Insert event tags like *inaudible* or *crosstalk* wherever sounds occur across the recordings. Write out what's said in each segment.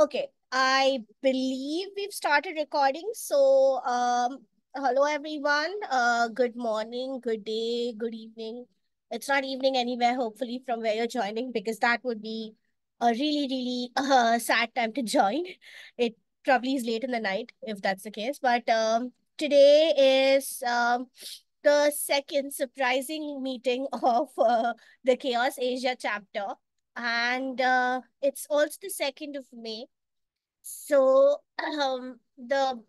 Okay, I believe we've started recording. So, um, hello everyone. Uh, good morning, good day, good evening. It's not evening anywhere, hopefully, from where you're joining, because that would be a really, really uh, sad time to join. It probably is late in the night if that's the case. But um, today is um, the second surprising meeting *laughs* of uh, the CHAOSS Asia chapter and uh, it's also the 2nd of May. So um, the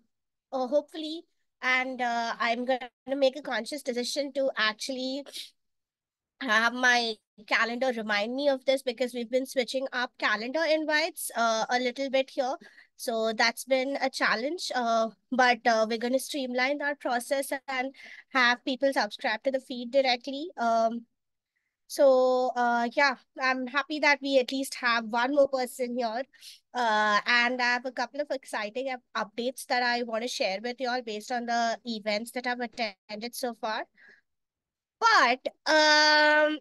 uh, hopefully, and uh, I'm going to make a conscious decision to actually have my calendar remind me of this because we've been switching up calendar invites uh, a little bit here. So that's been a challenge, uh, but uh, we're going to streamline that process and have people subscribe to the feed directly. Um, so uh, yeah, I'm happy that we at least have one more person here. Uh, and I have a couple of exciting updates that I want to share with you all based on the events that I've attended so far. But um,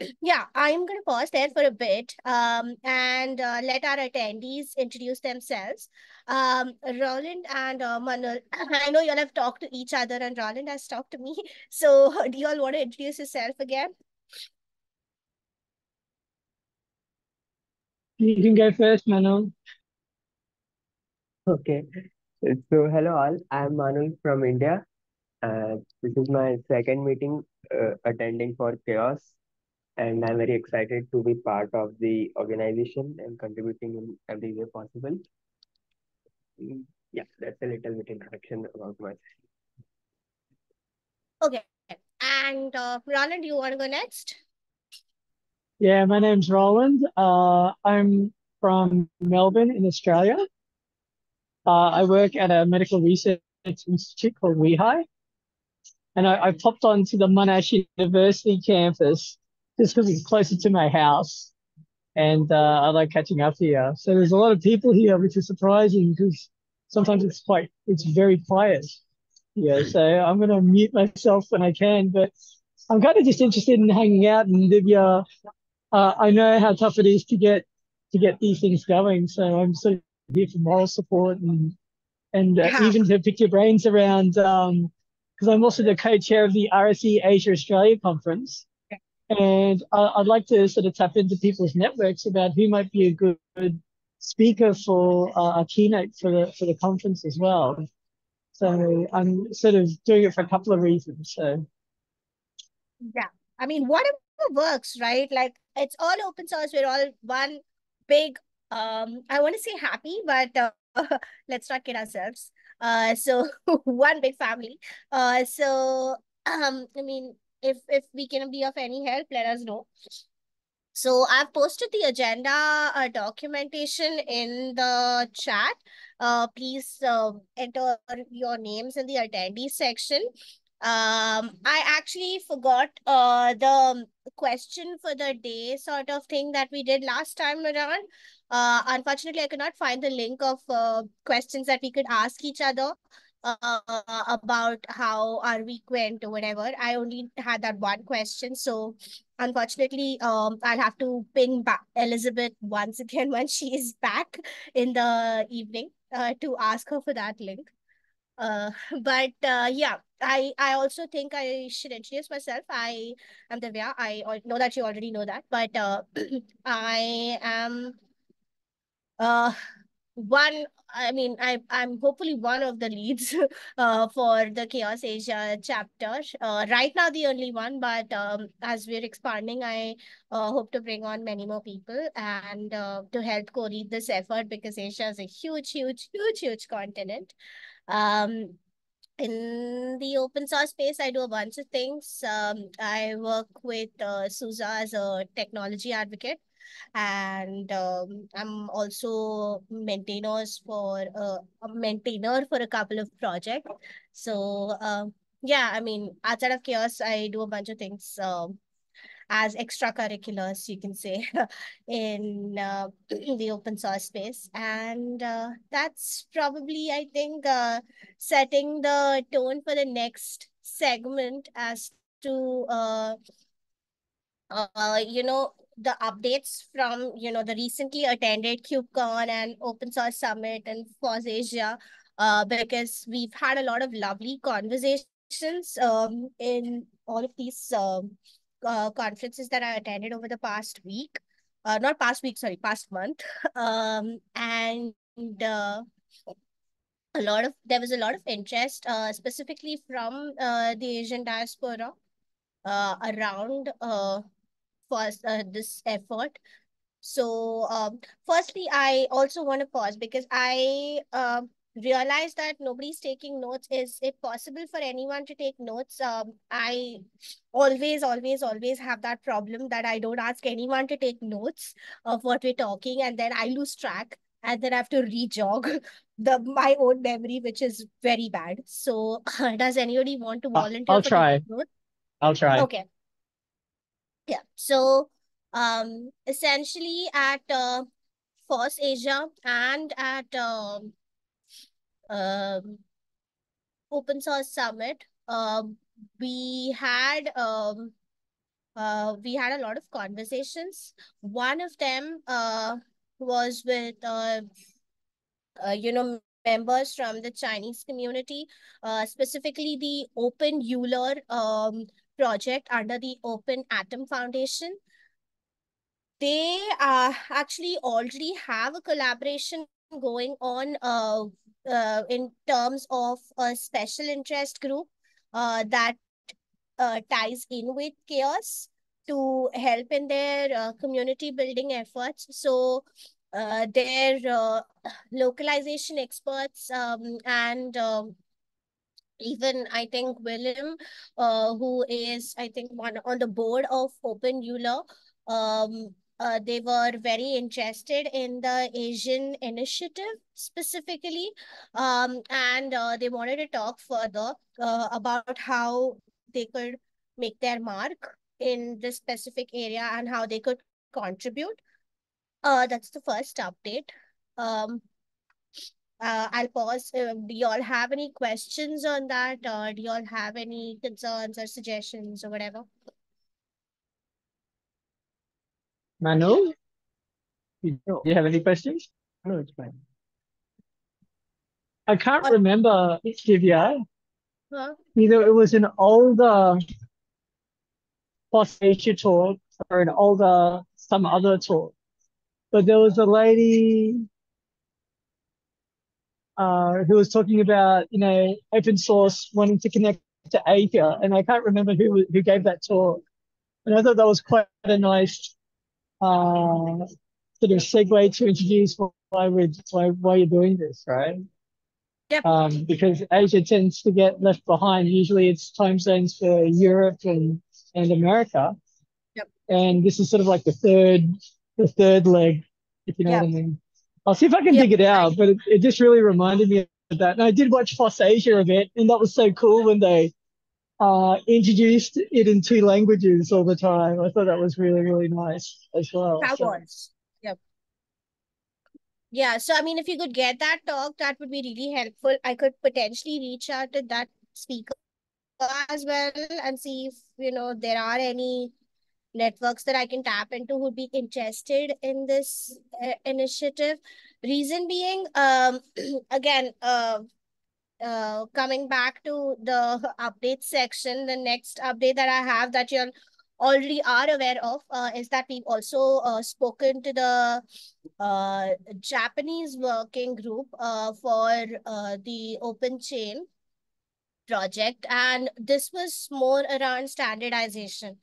*clears throat* yeah, I'm going to pause there for a bit um, and uh, let our attendees introduce themselves. Um, Roland and uh, *clears throat* I know you all have talked to each other and Roland has talked to me. *laughs* So *laughs* do you all want to introduce yourself again? You can go first, Manul. Okay. So, hello all. I'm Manul from India. Uh, this is my second meeting uh, attending for CHAOSS, and I'm very excited to be part of the organization and contributing in every way possible. Yeah, that's a little bit introduction about myself. Okay. And uh, Roland, you want to go next? Yeah, my name's Roland. Uh, I'm from Melbourne in Australia. Uh, I work at a medical research institute called WEHI. And I, I popped onto the Monash University campus just because it's closer to my house. And uh, I like catching up here. So there's a lot of people here, which is surprising because sometimes it's quite, it's very quiet. Yeah, so I'm going to mute myself when I can, but I'm kind of just interested in hanging out and Divya uh, I know how tough it is to get to get these things going. So I'm sort of here for moral support and and uh, yeah. even to pick your brains around because um, I'm also the co-chair of the RSE Asia Australia conference, and I, would like to sort of tap into people's networks about who might be a good, speaker for uh, a keynote for the for the conference as well. So I'm sort of doing it for a couple of reasons. So yeah, I mean, whatever works, right? Like it's all open source. We're all one big, um, I want to say happy, but uh, *laughs* let's not kid ourselves. Uh, so *laughs* one big family. Uh, so um, I mean, if if we can be of any help, let us know. So I've posted the agenda uh, documentation in the chat. Uh, please uh, enter your names in the attendee section. Um, I actually forgot uh the question for the day sort of thing that we did last time around. Uh, unfortunately, I could not find the link of uh, questions that we could ask each other uh, about how our week went or whatever. I only had that one question. So unfortunately, um, I'll have to ping back Elizabeth once *laughs* again when she is back in the evening uh, to ask her for that link. Uh, *laughs* but uh, yeah, I I also think I should introduce myself. I am Divya. I know that you already know that, but uh, *clears throat* I am uh one. I mean, I I'm hopefully one of the leads *laughs* uh for the CHAOSS Asia chapter. Uh, right now the only one, but um, as we're expanding, I uh, hope to bring on many more people and uh, to help co-lead this effort because Asia is a huge, huge, huge, huge continent. Um, in the open source space, I do a bunch of things. Um, I work with uh, SUSE as a technology advocate, and um, I'm also maintainers for uh, a maintainer for a couple of projects. So uh, yeah, I mean, outside of CHAOSS, I do a bunch of things. Um, as extracurriculars, you can say, *laughs* in, uh, *clears throat* the open source space. And uh, that's probably, I think, uh, setting the tone for the next segment as to, uh, uh, you know, the updates from you know the recently attended KubeCon and Open Source Summit and FOSS Asia, uh, because we've had a lot of lovely conversations um, in all of these um, uh, conferences that I attended over the past week. Uh, not past week, sorry, past month. *laughs* Um, and uh, a lot of there was a lot of interest, uh, specifically from uh, the Asian diaspora uh, around uh, first uh, this effort. So, um, firstly, I also want to pause because I uh, realize that nobody's taking notes. Is it possible for anyone to take notes? Um, I always, always, always have that problem that I don't ask anyone to take notes of what we're talking, and then I lose track, and then I have to re-jog *laughs* the my own memory, which is very bad. So, *laughs* does anybody want to volunteer? I'll try. I'll try. Okay. Yeah. So, um, essentially at uh, FOSS Asia and at um, um, Open Source Summit, uh, we had um, uh, we had a lot of conversations. One of them uh, was with uh, uh, you know members from the Chinese community, uh, specifically the Open Euler um, project under the Open Atom Foundation. They uh, actually already have a collaboration going on uh, uh, in terms of a special interest group uh, that uh, ties in with CHAOSS to help in their uh, community building efforts. So uh, their uh, localization experts um, and um, even I think William, uh, who is I think one on the board of Open Euler, um, uh, they were very interested in the Asian initiative specifically, um, and uh, they wanted to talk further uh, about how they could make their mark in this specific area and how they could contribute. Uh, that's the first update. Um, uh, I'll pause. Uh, do you all have any questions on that? Or do you all have any concerns or suggestions or whatever? Manu, do you have any questions? No, it's fine. I can't remember, Divya. Huh? Either it was an older FOSS Asia talk or an older some other talk. But there was a lady uh, who was talking about, you know, open source wanting to connect to Asia, and I can't remember who who gave that talk. And I thought that was quite a nice uh, sort of segue to introduce why we're why, why you're doing this, right? Yep. Um, because Asia tends to get left behind. Usually, it's time zones for Europe and and America. Yep. And this is sort of like the third the third leg, if you know Yep. what I mean. I'll see if I can Yep. dig it out, but it, it just really reminded me of that. And I did watch FOSS Asia a bit, and that was so cool when they uh, introduced it in two languages all the time. I thought that was really, really nice as well. That So, was. Yep. Yeah, so I mean, if you could get that talk, that would be really helpful. I could potentially reach out to that speaker as well and see if, you know, there are any networks that I can tap into who'd be interested in this uh, initiative. Reason being, um, *clears throat* again, uh, uh, coming back to the update section, the next update that I have that you already are aware of uh, is that we've also uh, spoken to the uh, Japanese working group uh, for uh, the open chain project. And this was more around standardization,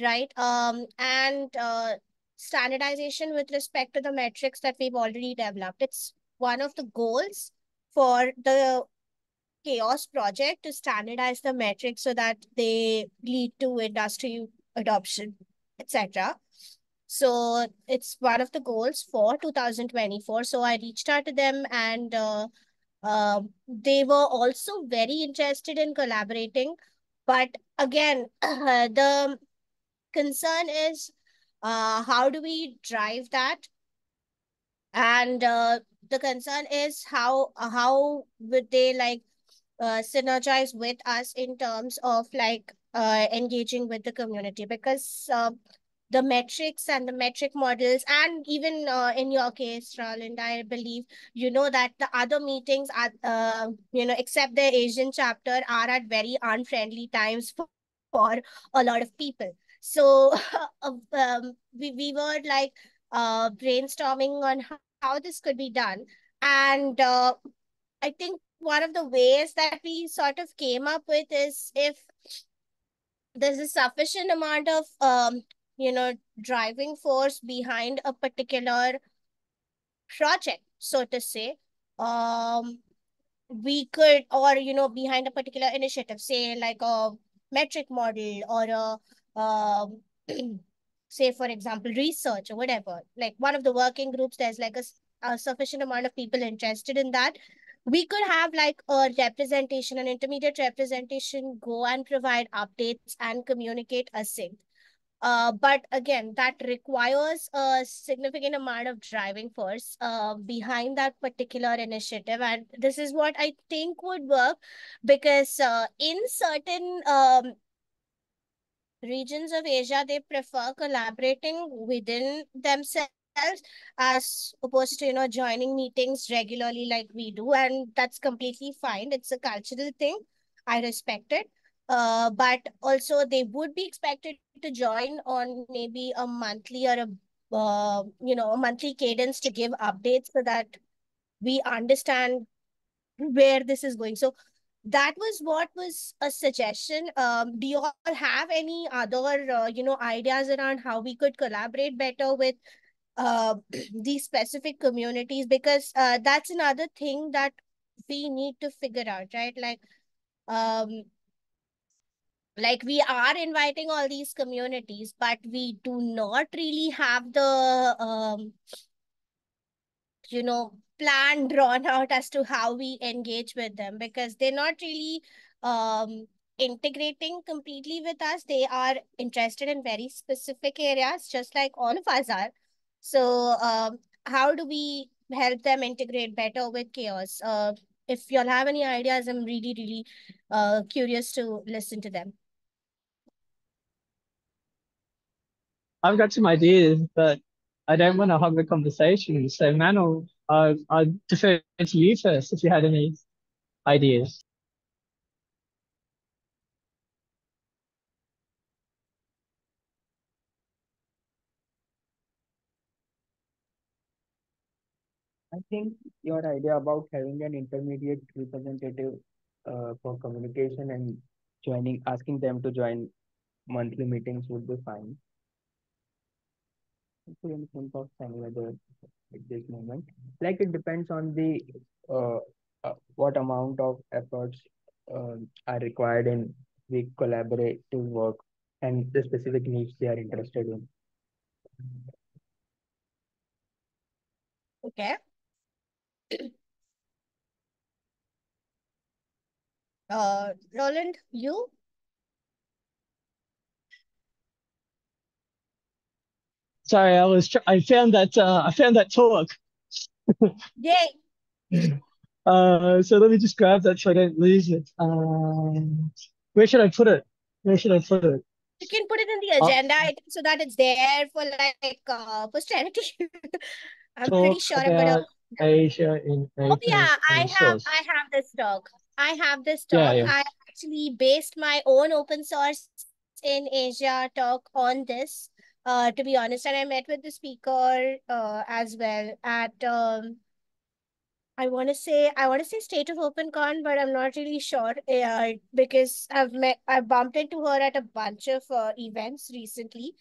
right? Um, and uh, standardization with respect to the metrics that we've already developed. It's one of the goals for the CHAOSS project to standardize the metrics so that they lead to industry adoption, etc. So it's one of the goals for 2024. So I reached out to them and uh, um, they were also very interested in collaborating. But again, *clears throat* the concern is uh, how do we drive that? And uh, the concern is how how would they like uh, synergize with us in terms of like uh, engaging with the community because uh, the metrics and the metric models and even uh, in your case Roland I believe you know that the other meetings at uh, you know except the Asian chapter are at very unfriendly times for, for a lot of people so *laughs* um, we, we were like uh, brainstorming on how, how this could be done. And uh, I think one of the ways that we sort of came up with is if there's a sufficient amount of um, you know driving force behind a particular project so to say um we could or you know behind a particular initiative say like a metric model or a um *clears throat* say for example research or whatever like one of the working groups there's like a, a sufficient amount of people interested in that we could have like a representation, an intermediate representation, go and provide updates and communicate async. Uh, but again, that requires a significant amount of driving force uh, behind that particular initiative. And this is what I think would work because uh, in certain um, regions of Asia, they prefer collaborating within themselves as opposed to you know joining meetings regularly like we do and that's completely fine. It's a cultural thing. I respect it. Uh, but also they would be expected to join on maybe a monthly or a uh, you know a monthly cadence to give updates so that we understand where this is going. So that was what was a suggestion. Um do you all have any other uh, you know ideas around how we could collaborate better with uh, *clears throat* these specific communities? Because uh, that's another thing that we need to figure out right? Like um like we are inviting all these communities but we do not really have the um you know plan drawn out as to how we engage with them because they're not really um integrating completely with us they are interested in very specific areas just like all of us are so um, how do we help them integrate better with CHAOSS? Uh, if y'all have any ideas, I'm really, really uh, curious to listen to them. I've got some ideas, but I don't want to hog the conversation. So Manal, uh, I'll defer to you first if you had any ideas. I think your idea about having an intermediate representative uh, for communication and joining, asking them to join monthly meetings would be fine. I couldn't think of at this moment. Like it depends on the uh, uh, what amount of efforts uh, are required in the collaborative work and the specific niche they are interested in. Okay. Uh, Roland, you? Sorry, I was. I found that. Uh, I found that talk. Yay! *laughs* Uh, so let me just grab that so I don't lose it. Um, where should I put it? Where should I put it? You can put it in the agenda uh, so that it's there for like uh, posterity. *laughs* I'm pretty sure I'm gonna Asia in Oh yeah, I have I have this talk. I have this talk. Yeah, yeah. I actually based my own open source in Asia talk on this. Uh, to be honest, and I met with the speaker uh, as well at um, I want to say I want to say State of OpenCon, but I'm not really sure uh, because I've met I bumped into her at a bunch of uh, events recently.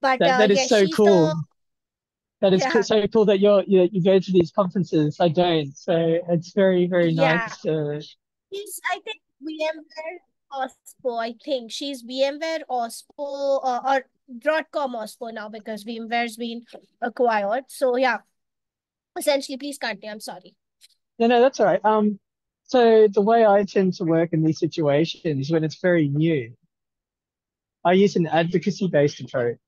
But that, that uh, is yeah, so cool. The, that is yeah. so cool that you're you, you go to these conferences. I don't, so it's very very yeah. nice. To... She's I think VMware OSPO. I think she's VMware OSPO uh, or Broadcom OSPO now because VMware's been acquired. So yeah, essentially, please continue. I'm sorry. No, no, that's all right. Um, so the way I tend to work in these situations when it's very new, I use an advocacy based approach.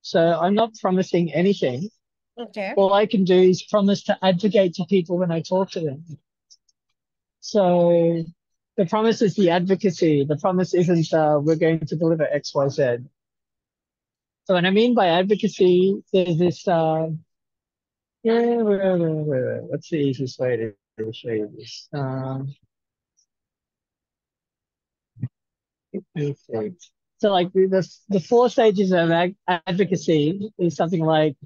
So I'm not promising anything. Okay. All I can do is promise to advocate to people when I talk to them. So the promise is the advocacy. The promise isn't uh, we're going to deliver X, Y, Z. So what I mean by advocacy, there's this, uh, yeah, what's the easiest way to show you this? Um, so like the, the four stages of ag advocacy is something like,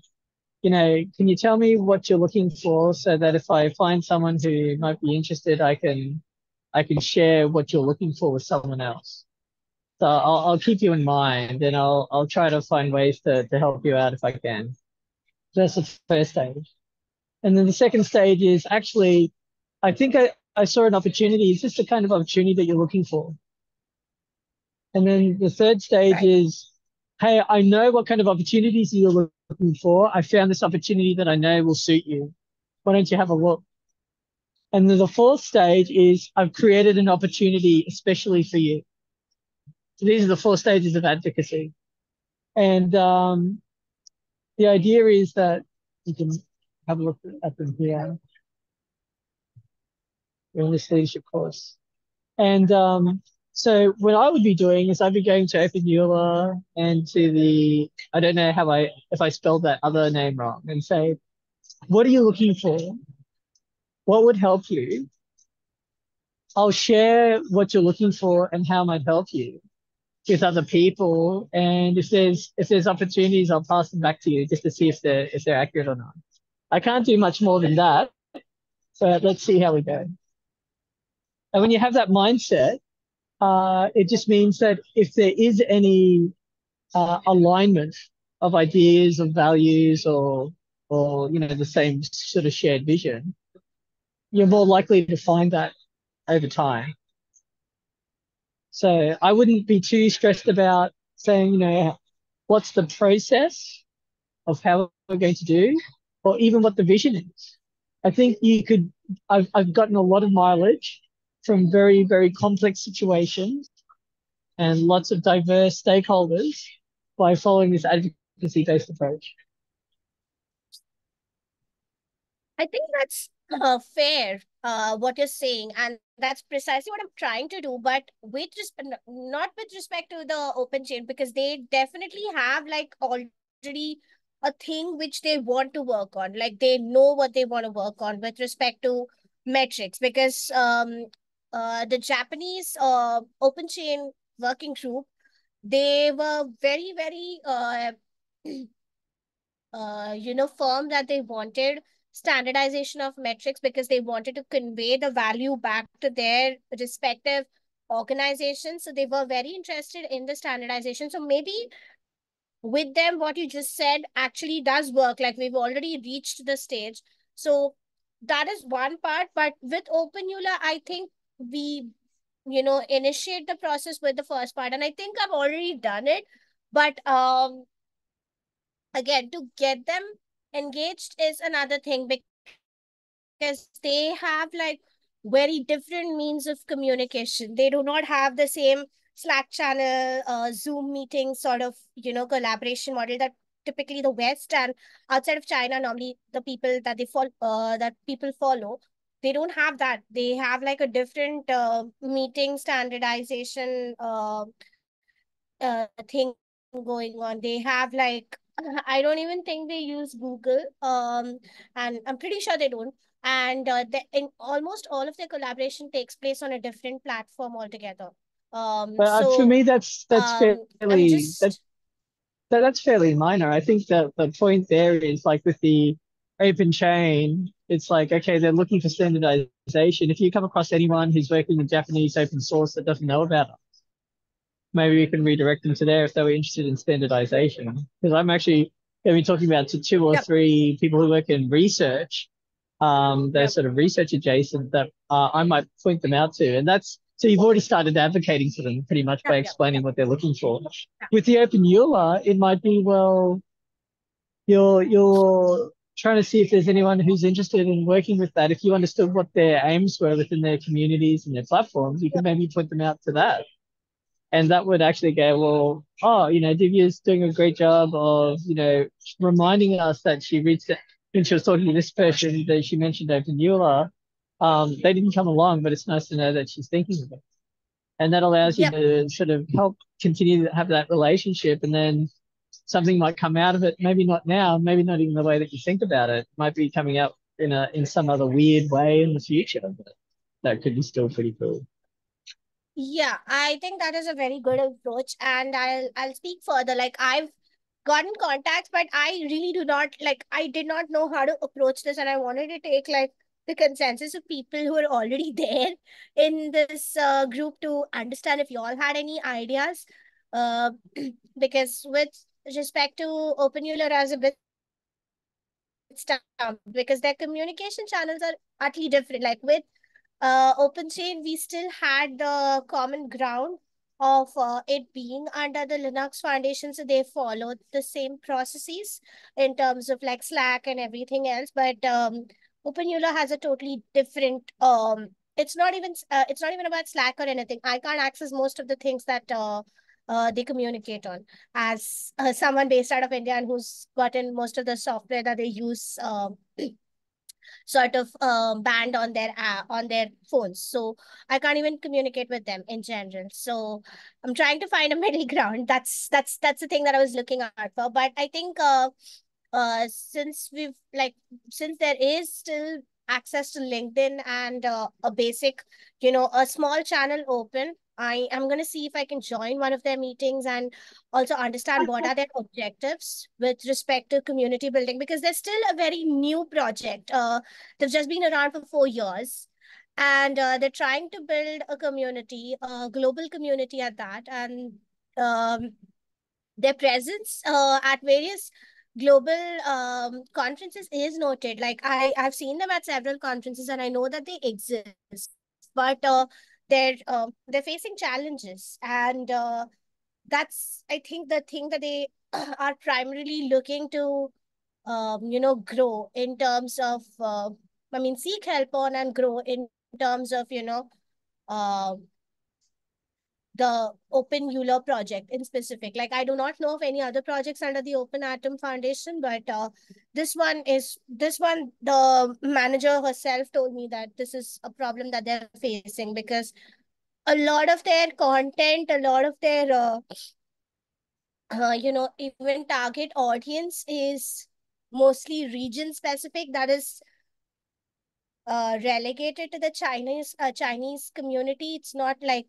you know, can you tell me what you're looking for so that if I find someone who might be interested, I can, I can share what you're looking for with someone else. So I'll, I'll keep you in mind and I'll, I'll try to find ways to, to help you out if I can. That's the first stage. And then the second stage is actually, I think I, I saw an opportunity. Is this the kind of opportunity that you're looking for? And then the third stage right. is, hey, I know what kind of opportunities you're looking for. I found this opportunity that I know will suit you. Why don't you have a look? And the fourth stage is I've created an opportunity especially for you. So these are the four stages of advocacy. And um, the idea is that you can have a look at them here. We're in this leadership course. And um, so what I would be doing is I'd be going to Open Euler and to the, I don't know how I, if I spelled that other name wrong and say, what are you looking for? What would help you? I'll share what you're looking for and how it might help you with other people. And if there's if there's opportunities, I'll pass them back to you just to see if they're if they're accurate or not. I can't do much more than that. So let's see how we go. And when you have that mindset, uh, it just means that if there is any uh, alignment of ideas, of values, or or you know the same sort of shared vision, you're more likely to find that over time. So I wouldn't be too stressed about saying, you know, what's the process of how we're going to do, or even what the vision is. I think you could, I've, I've gotten a lot of mileage from very, very complex situations and lots of diverse stakeholders by following this advocacy based approach. I think that's uh, fair uh, what you're saying and that's precisely what i'm trying to do but with respect not with respect to the open chain because they definitely have like already a thing which they want to work on like they know what they want to work on with respect to metrics because um uh the japanese uh open chain working group they were very very uh *clears throat* uh you know firm that they wanted standardization of metrics because they wanted to convey the value back to their respective organizations. So they were very interested in the standardization. So maybe with them, what you just said actually does work. Like we've already reached the stage. So that is one part. But with Open Euler, I think we, you know, initiate the process with the first part. And I think I've already done it. But um, again, to get them engaged is another thing because they have like very different means of communication. They do not have the same Slack channel, uh, Zoom meeting sort of, you know, collaboration model that typically the West and outside of China, normally the people that they follow, uh, that people follow, they don't have that. They have like a different uh, meeting standardization uh, uh, thing going on. They have like *laughs* I don't even think they use Google. Um, and I'm pretty sure they don't. And uh, the, in almost all of their collaboration takes place on a different platform altogether. Um, but so, for me, that's that's um, fairly just... that's that, that's fairly minor. I think that the point there is like with the open chain, it's like okay, they're looking for standardization. If you come across anyone who's working in Japanese open source that doesn't know about us, maybe we can redirect them to there if they were interested in standardization. Because I'm actually going to be talking about to two or yep. three people who work in research. Um, they're yep. sort of research adjacent that uh, I might point them out to. And that's so you've already started advocating for them pretty much by explaining what they're looking for. With the Open Euler, it might be, well, you're you're trying to see if there's anyone who's interested in working with that. If you understood what their aims were within their communities and their platforms, you can maybe point them out to that and that would actually go, well, oh, you know, Divya's doing a great job of, you know, reminding us that she reached it when she was talking to this person that she mentioned Open Euler. Um, they didn't come along, but it's nice to know that she's thinking of it. And that allows you yep. to sort of help continue to have that relationship. And then something might come out of it. Maybe not now. Maybe not even the way that you think about it. Might be coming out in a in some other weird way in the future. But that could be still pretty cool. Yeah, I think that is a very good approach, and I'll I'll speak further. Like I've gotten contacts, but I really do not like. I did not know how to approach this, and I wanted to take like the consensus of people who are already *laughs* there in this uh, group to understand if you all had any ideas. Uh, *clears throat* because with respect to Open Euler as a bit stuff, because their communication channels are utterly different. Like with uh, OpenChain, we still had the common ground of uh, it being under the Linux Foundation. So they followed the same processes in terms of like Slack and everything else. But um, Open Euler has a totally different. Um, it's not even uh, it's not even about Slack or anything. I can't access most of the things that uh, uh, they communicate on as uh, someone based out of India and who's gotten most of the software that they use. Um, sort of um, banned on their uh, on their phones. So i can't even communicate with them in general. So i'm trying to find a *laughs* middle ground. That's that's that's the thing that i was looking out for. But i think uh uh since we've like since there is still access to linkedin and uh, a basic you know a small channel open I am going to see if I can join one of their meetings and also understand what are their objectives with respect to community building because they're still a very new project. Uh, they've just been around for four years and uh, they're trying to build a community, a global community at that. And um, their presence uh, at various global um, conferences is noted. Like I, I've seen them at several conferences and I know that they exist. But uh, they're uh, they're facing challenges. And uh, that's i think the thing that they *clears throat* are primarily looking to um, you know grow in terms of uh, i mean seek help on and grow in terms of you know uh, the Open Euler project in specific. Like I do not know of any other projects under the Open Atom Foundation, but uh, this one is this one. The manager herself told me that this is a problem that they're facing because a lot of their content, a lot of their uh, uh, you know even target audience is mostly region specific. That is uh, relegated to the Chinese uh, Chinese community. It's not like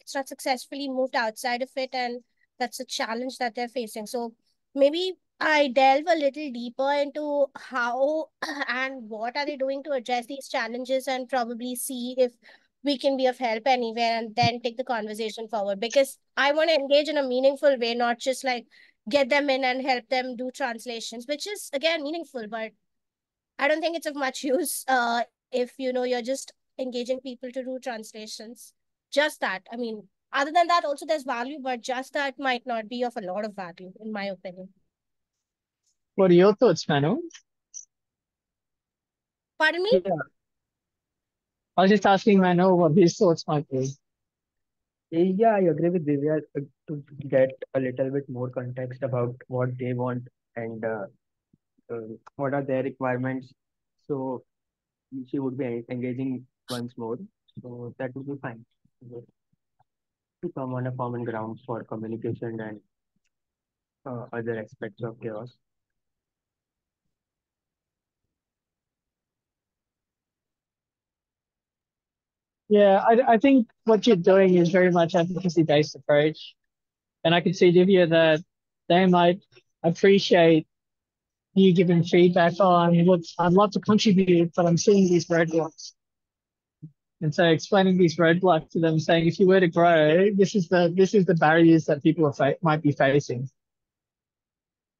it's not successfully moved outside of it and that's a challenge that they're facing. So maybe i delve a little deeper into how *clears throat* and what are they doing to address these challenges and probably see if we can be of help anywhere and then take the conversation forward. Because i want to engage in a meaningful way not just like get them in and help them do translations which is again meaningful but i don't think it's of much *laughs* use uh if you know you're just engaging people to do translations just that. I mean, other than that, also there's value, but just that might not be of a lot of value, in my opinion. What are your thoughts, Manu? Pardon me? Yeah. I was just asking Manu what his thoughts might be. Yeah, I agree with Divya uh, to get a little bit more context about what they want and uh, uh, what are their requirements. So she would be engaging once more. So that would be fine to come on a common ground for communication and uh, other aspects of CHAOSS. Yeah, I, I think what you're doing is very much advocacy based approach. And I can see, Divya, that they might appreciate you giving feedback on, look, I'd love to contribute, but I'm seeing these roadblocks. And so explaining these roadblocks to them, saying if you were to grow, this is the this is the barriers that people are fa- might be facing.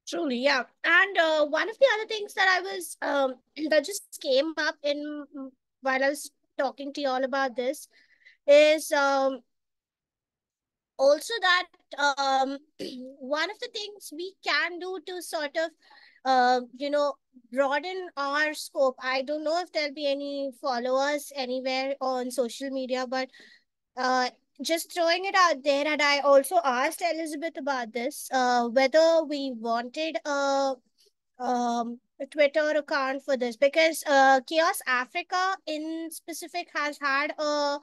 Truly, yeah. And uh, one of the other things that I was um *clears throat* that just came up in while I was talking to you all about this is um also that um *clears throat* one of the things we can do to sort of uh, you know, broaden our scope. I don't know if there'll be any followers anywhere on social media, but uh, just throwing it out there. And I also asked Elizabeth about this, uh, whether we wanted a, um, a Twitter account for this because uh, CHAOSS Africa in specific has had a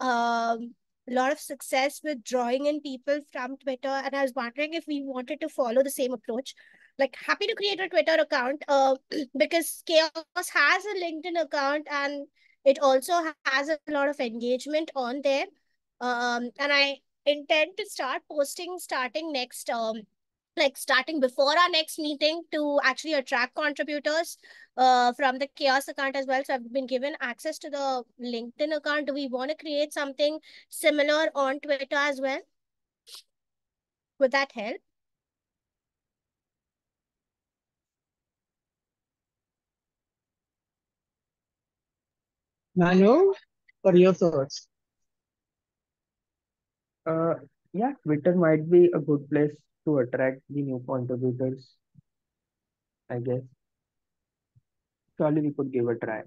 um, a lot of success with drawing in people from Twitter. And I was wondering if we wanted to follow the same approach. Like, happy to create a Twitter account uh, *clears throat* because CHAOSS has a LinkedIn account and it also has a lot of engagement on there. Um, and I intend to start posting starting next um like starting before our next meeting to actually attract contributors uh, from the CHAOSS account as well. So I've been given access to the LinkedIn account. Do we want to create something similar on Twitter as well? Would that help? Manu, what are your thoughts? Uh, yeah, Twitter might be a good place to attract the new contributors, I guess. Surely we could give a try.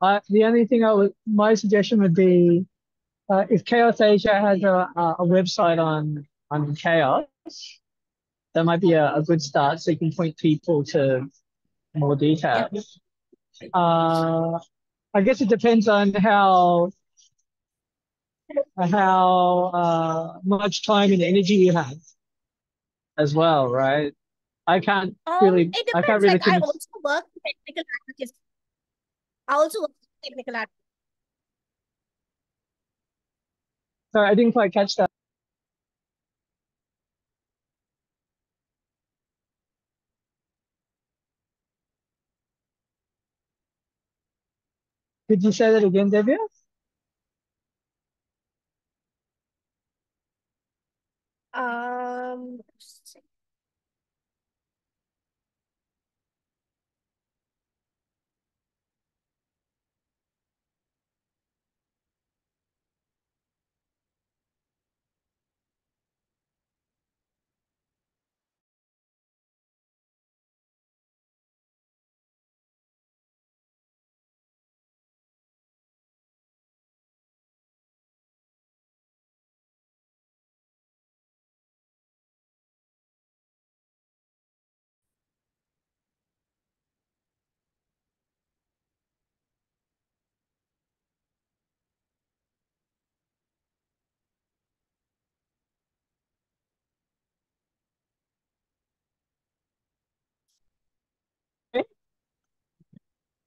Uh, the only thing I would, my suggestion would be, uh, if CHAOSS Asia has a, a website on on CHAOSS, that might be a, a good start. So you can point people to more details. Uh, I guess it depends on how how uh, much time and energy you have as well, right? I can't Um, really, it I depends. can't really Like I also work technical advocacy. I also work technical advocacy. Sorry, I didn't quite catch that. Could you say that again, Divya? Um,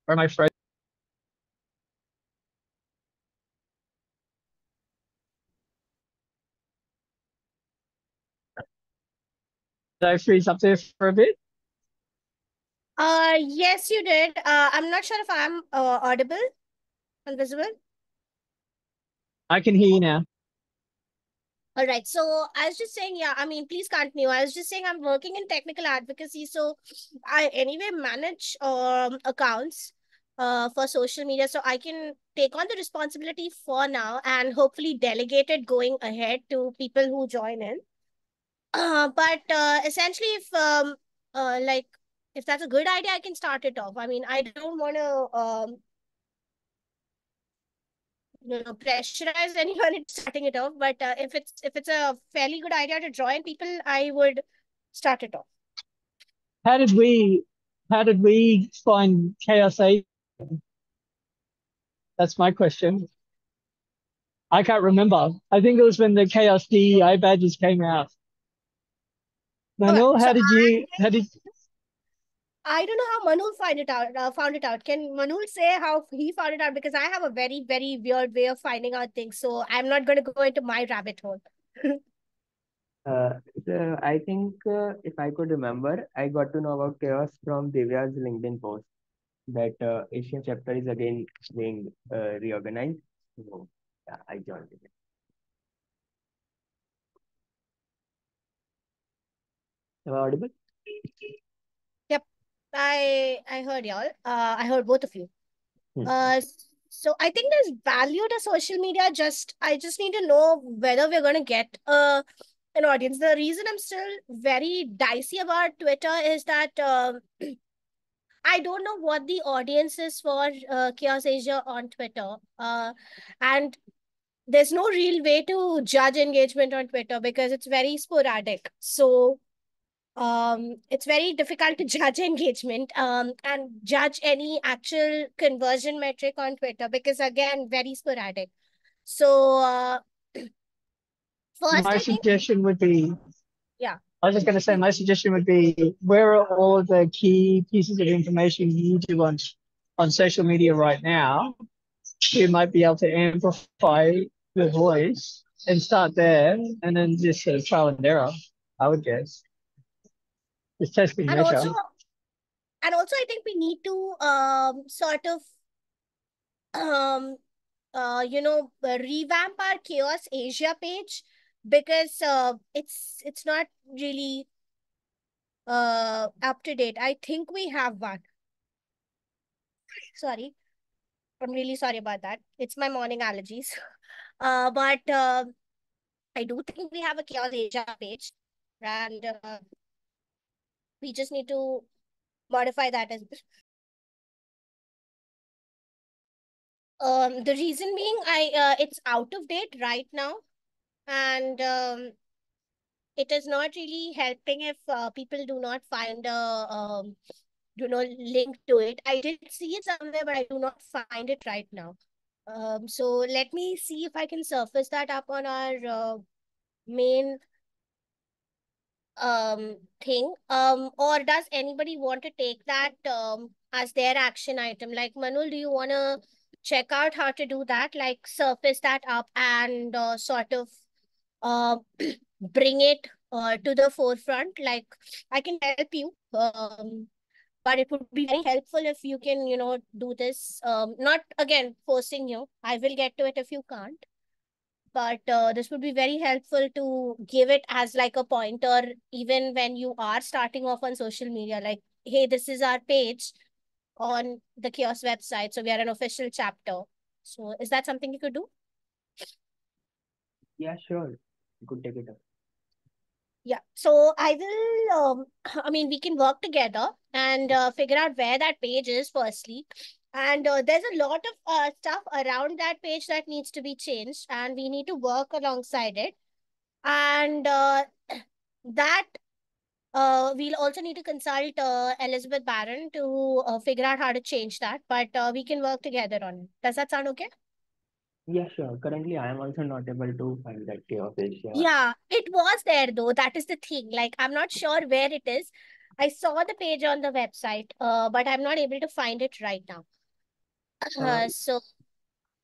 Or my I frozen? Did I freeze up there for a bit? uh, yes, you did. Uh, I'm not sure if I'm uh, audible and visible. I can hear you now. All right. So I was just saying, yeah, I mean, please continue. I was just saying I'm working in technical advocacy. So I anyway manage um accounts uh for social media. So I can take on the responsibility for now and hopefully delegate it going ahead to people who join in. Uh, but uh, essentially, if um uh like if that's a good idea, I can start it off. I mean, I don't want to um you know pressurize *laughs* anyone in starting it off but uh, if it's if it's a fairly good idea to join people i would start it off How did we, how did we find CHAOSS? That's my question. I can't remember. I think it was when the CHAOSS DEI badges came out. Manul, Okay, how did you, how did, i don't know how manul find it out uh, found it out can manul say how he found it out because i have a very very weird way of finding out things so i'm not going to go into my rabbit hole *laughs* Uh, so I think uh, if I could remember, I got to know about CHAOSS from Divya's LinkedIn post that uh, Asian chapter is again being uh, reorganized. So yeah, I joined it. Am I audible? i i heard y'all uh i heard both of you Hmm. uh so i think there's value to social media just i just need to know whether we're going to get uh an audience the reason i'm still very dicey about twitter is that um I don't know what the audience is for uh, CHAOSS Asia on Twitter. Uh, and there's no real way to judge engagement on Twitter because it's very sporadic. So um, it's very difficult to *laughs* judge engagement um, and judge any actual conversion metric on Twitter because again, very sporadic. So uh, *clears throat* first, my suggestion would be. I was just going to say, my suggestion would be where are all of the key pieces of information you do on, on social media right now? You might be able to amplify the voice and start there and then just sort of trial and error, I would guess. Just testing and measure. also, and also, I think we need to um, sort of um, uh, you know, revamp our CHAOSS Asia page because uh, it's it's not really uh up to date. I think we have one. Sorry. I'm really sorry about that. It's my morning allergies. *laughs* Uh, but uh, I do think we have a CHAOSS Asia page, and uh, we just need to modify that as um the reason being I uh, it's out of date right now, and um, it is not really helping if uh, people do not find a um you know link to it. I did see it somewhere, but I do not find it right now. Um, so let me see if I can surface that up on our uh, main um thing. Um, or does anybody want to take that um as their action item? Like Manul, do you want to check out how to do that? Like surface that up and uh, sort of uh *clears throat* bring it uh, to the forefront. Like I can help you. Um, but it would be very helpful if you can, you know, do this. Um, not again forcing you. I will get to it if you can't. But uh, this would be very helpful to give it as like a pointer, even when you are starting off on social media. Like, hey, this is our page on the CHAOSS website. So we are an official chapter. So is that something you could do? Yeah, sure. You could take it up. Yeah, so I will, um, *laughs* I mean, we can work together and uh, figure out where that page is firstly. And uh, there's a lot of uh, stuff around that page that needs to be changed, and we need to work alongside it. And uh, *clears throat* that uh, we'll also need to consult uh, Elizabeth Barron to uh, figure out how to change that, but uh, we can work together on it. Does that sound okay? Yeah, sure. Currently, I am also not able to find that CHAOSS Asia. Yeah, it was there though. That is the thing. Like, I'm not sure where it is. I saw the page on the website, uh, but I'm not able to find it right now. Uh, Uh, so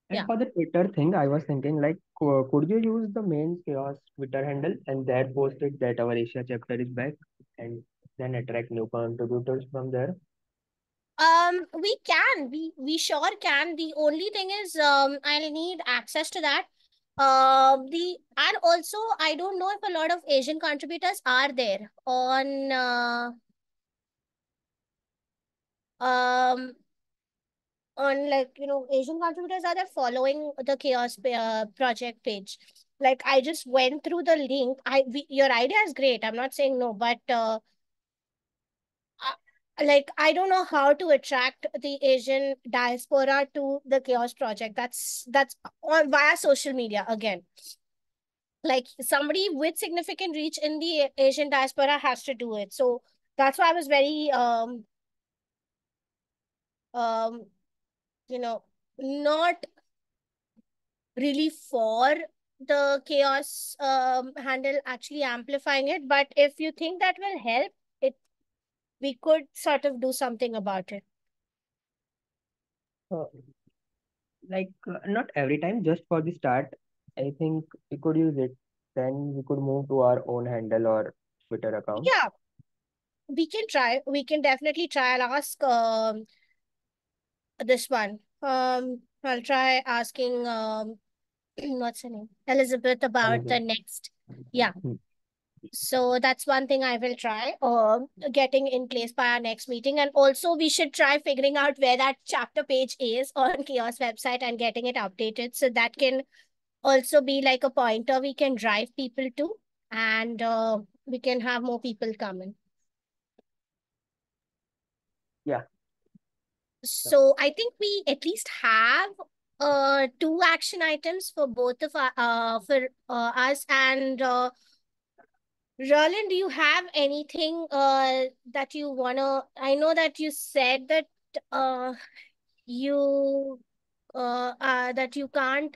and yeah. for the Twitter thing, I was thinking like, could you use the main CHAOSS Twitter handle and there post it that our Asia chapter is back and then attract new contributors from there? Um, we can. We we sure can. The only thing is, um, I'll need access to that. Um, the and also I don't know if a lot of Asian contributors are there on uh, um on like you know Asian contributors are there following the CHAOSS uh, project page. Like I just went through the link. I we, your idea is great. I'm not saying no, but uh, uh, like I don't know how to attract the Asian diaspora to the CHAOSS project. That's that's on via social media again. Like somebody with significant reach in the Asian diaspora has to do it. So that's why I was very um um you know not really for the CHAOSS um handle actually amplifying it but if you think that will help we could sort of do something about it Uh, like, uh, not every time, just for the start. I think we could use it. Then we could move to our own handle or Twitter account. yeah we can try we can definitely try i'll ask um this one um i'll try asking um *clears throat* what's her name elizabeth about the next yeah Hmm. So that's one thing I will try um getting in place by our next meeting. And also we should try figuring out where that chapter page is *laughs* on CHAOSS website and getting it updated. So that can also be like a pointer we can drive people to and uh, we can have more people come in. Yeah. So I think we at least have uh two action items for both of our uh for uh, us and uh Roland, do you have anything uh that you wanna? I know that you said that uh you uh, uh that you can't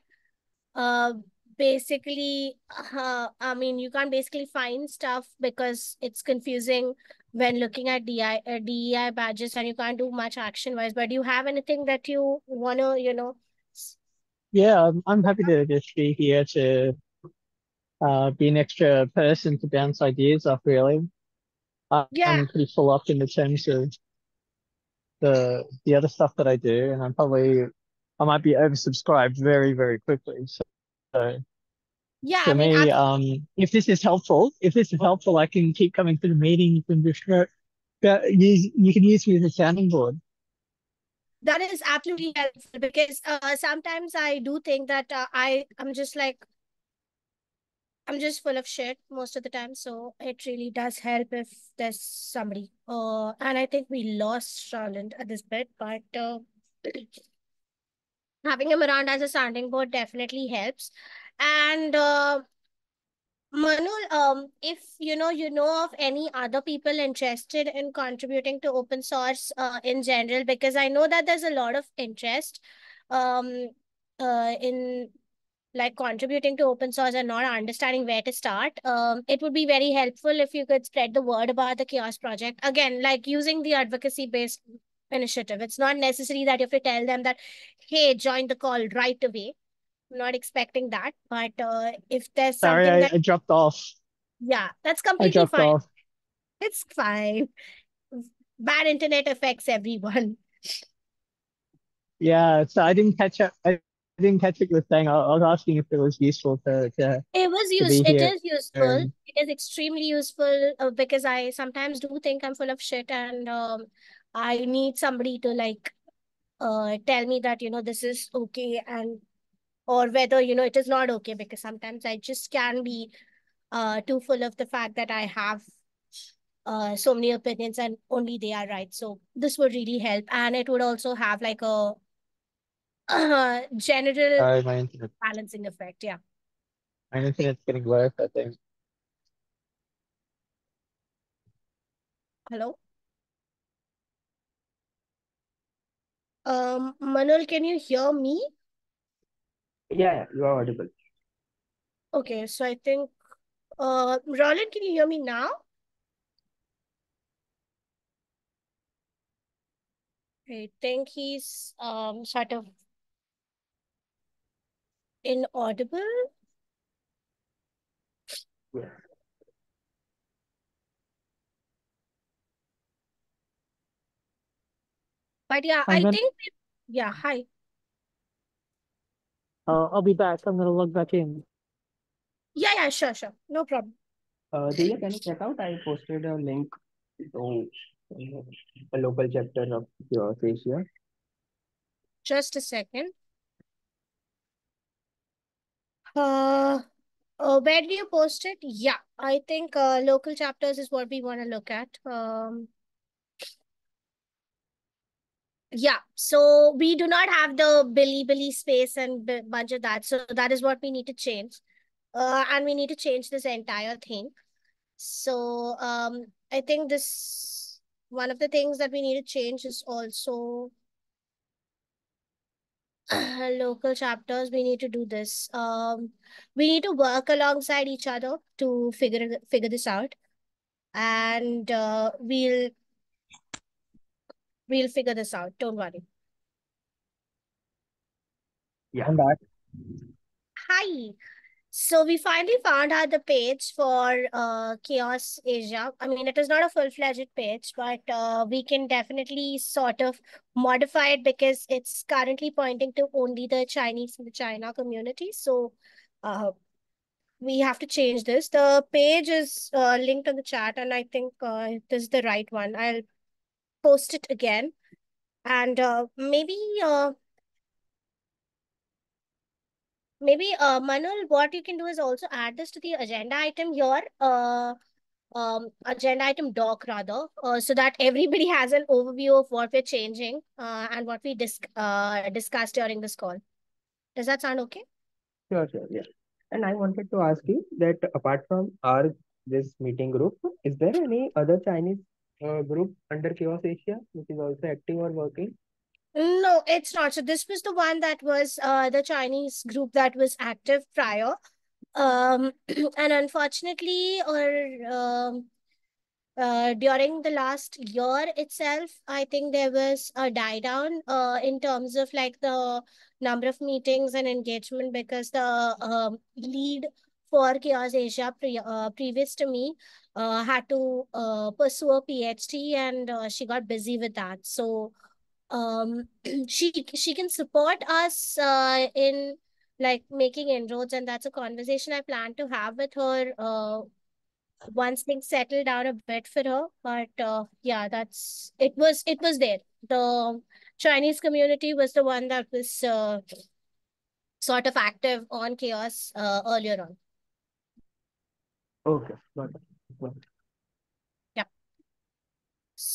uh basically uh, I mean you can't basically find stuff because it's confusing when looking at DI uh, DEI badges and you can't do much action wise. But do you have anything that you wanna you know? Yeah, I'm, I'm happy to just be here to uh, be an extra person to bounce ideas off, really. Yeah. I'm pretty full up in the terms of the the other stuff that I do, and I'm probably I might be oversubscribed very, very quickly. So, so Yeah, for I mean, me, ab- um, if this is helpful, if this is helpful, I can keep coming to the meetings and just use you can use me as a sounding board. that is absolutely helpful because uh, sometimes I do think that uh, I I'm just like I'm just full of shit most of the time. So it really does help if there's somebody. Uh, and I think we lost Roland at this bit, but uh, *clears throat* having him around as a sounding board definitely helps. And uh, Manul, um, if you know you know of any other people interested in contributing to open source uh, in general, because I know that there's a lot of interest um, uh, in like contributing to open source and not understanding where to start, um, it would be very helpful if you could spread the word about the CHAOSS project. Again, like using the advocacy based initiative. It's not necessary that you have to tell them that, hey, join the call right away. I'm not expecting that. But uh, if there's Sorry, something I, that, I dropped off. yeah, that's completely fine. off. It's fine. Bad internet affects everyone. Yeah, so I didn't catch up. I didn't catch what you were saying. I, I was asking if it was useful to to, It was to use. be It is useful. It is extremely useful uh, because I sometimes do think I'm full of shit, and um, I need somebody to like uh tell me that you know this is okay, and or whether you know it is not okay because sometimes I just can be uh too full of the fact that I have uh so many opinions and only they are right. So this would really help, and it would also have like a uh, general sorry, my internet balancing effect. Yeah. my internet's getting worse, I think. Hello. Um, Manul, can you hear me? Yeah, yeah, you are audible. Okay, so I think uh Roland, can you hear me now? I think he's um sort of inaudible. Yeah. But yeah, I'm I gonna, think yeah, hi. uh, I'll be back. I'm gonna log back in. Yeah, yeah, sure, sure. No problem. Uh, Divya, can you check out? I posted a link to a local chapter of CHAOSS Asia. Just a second. Uh, uh where do you post it? Yeah, I think uh local chapters is what we want to look at. Um Yeah, so we do not have the Bilibili space and b- bunch of that. So that is what we need to change. Uh, and we need to change this entire thing. So um, I think this one of the things that we need to change is also local chapters. We need to do this. Um, we need to work alongside each other to figure figure this out, and uh, we'll we'll figure this out. Don't worry. Yeah. I'm back. Hi. So we finally found out the page for uh, CHAOSS Asia. I mean, it is not a full-fledged page, but uh, we can definitely sort of modify it because it's currently pointing to only the Chinese and the China community. So uh, we have to change this. The page is uh, linked on the chat, and I think uh, this is the right one. I'll post it again. And uh, maybe uh, maybe uh, Manul, what you can do is also add this to the agenda item here. Uh, um agenda item doc rather uh, so that everybody *laughs* has an overview of what we're changing uh, and what we dis- uh, discussed during this call does that sound okay Sure, sure, yeah. And I wanted to ask you that apart from our this meeting group. Is there any other Chinese uh, group under CHAOSS Asia which is also active or working? No, it's not. So this was the one that was uh, the Chinese group that was active prior. Um, *clears throat* and unfortunately, or um, uh, during the last year itself, I think there was a die down uh, in terms of like the number of meetings and engagement because the um, lead for CHAOSS Asia pre uh, previous to me uh, had to uh, pursue a PhD and uh, she got busy with that. So um, *clears throat* she she can support us uh, in like making inroads and that's a conversation I plan to have with her uh, once things settle down a bit for her. But uh, yeah, that's it was it was there. The Chinese community was the one that was uh, sort of active on CHAOSS uh, earlier on. Okay, got it. Got it.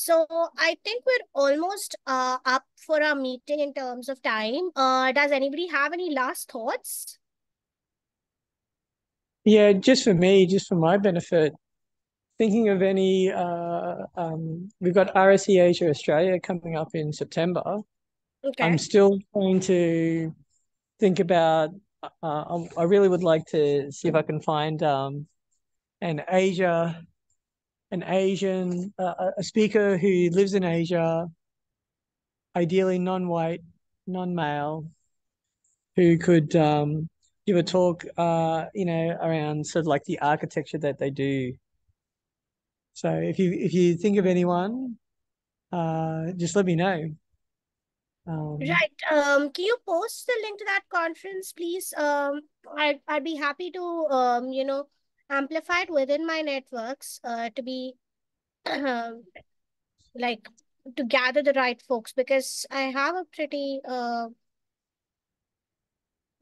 So I think we're almost uh, up for our meeting in terms of time. Uh, does anybody have any last thoughts? Yeah, just for me, just for my benefit, thinking of any, uh, um, we've got RSE Asia Australia coming up in September. Okay. I'm still trying to think about, uh, I really would like to see if I can find um, an Asia, an Asian, uh, a speaker who lives in Asia, ideally non-white, non-male, who could um, give a talk, uh, you know, around sort of like the architecture that they do. So if you if you think of anyone, uh, just let me know. Um, Right. Um, can you post the link to that conference, please? Um, I'd I'd be happy to um, you know, amplify it within my networks, uh, to be *clears throat* like to gather the right folks because I have a pretty uh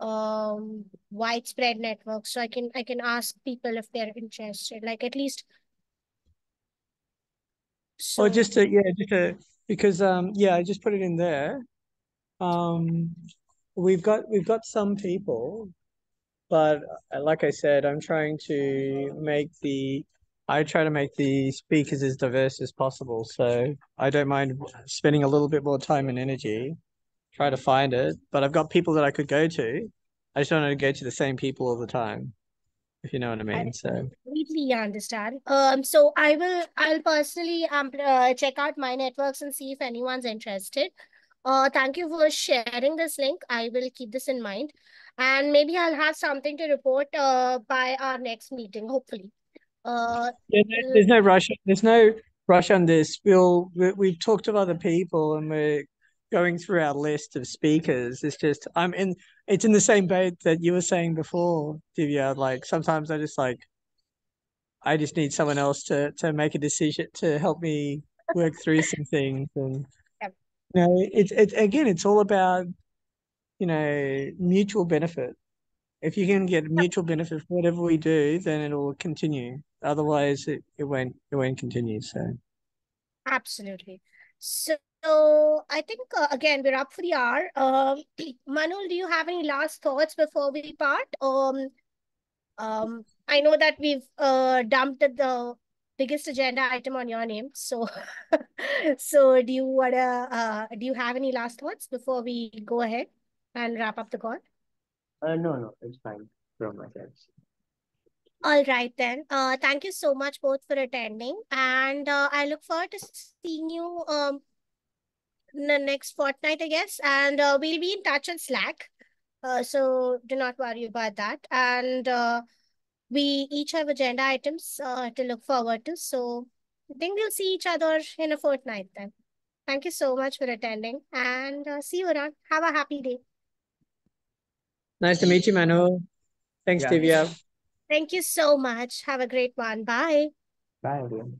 um widespread network, so I can I can ask people if they're interested, like at least. So Or just to yeah, just to because um yeah, I just put it in there. Um, we've got we've got some people, but uh, like I said, I'm trying to make the I try to make the speakers as diverse as possible. So I don't mind spending a little bit more time and energy, try to find it. But I've got people that I could go to. I just don't want to go to the same people all the time, if you know what I mean. So completely understand. Um, so I will I'll personally um uh, check out my networks and see if anyone's interested. Uh, thank you for sharing this link. I will keep this in mind, and maybe I'll have something to report uh by our next meeting, hopefully. Uh, yeah, no, there's no rush. There's no rush on this. We'll we, we've talked to other people and we're going through our list of speakers. It's just I'm in. It's in the same boat that you were saying before, Divya. Like sometimes I just like I just need someone else to to make a decision to help me work through some things and Yep. you know it's it's again it's all about you know mutual benefit if you can get mutual benefit from whatever we do then it'll continue otherwise it, it won't it won't continue so absolutely. So I think uh, again we're up for the hour. Um, *clears throat* Manul, do you have any last thoughts before we part? Um, um, I know that we've uh dumped the biggest agenda item on your name. So, *laughs* so do you wanna uh do you have any last thoughts before we go ahead and wrap up the call? Uh, no, no, it's fine from my side. All right then. Uh, thank you so much both for attending, and uh, I look forward to seeing you um in the next fortnight, I guess, and uh, we'll be in touch on Slack. Uh, so do not worry about that. And uh, we each have agenda items uh, to look forward to. So I think we'll see each other in a fortnight then. Thank you so much for attending and uh, see you around. Have a happy day. Nice to meet you manu thanks Yeah. divya Thank you so much. Have a great one. Bye. Bye, everyone.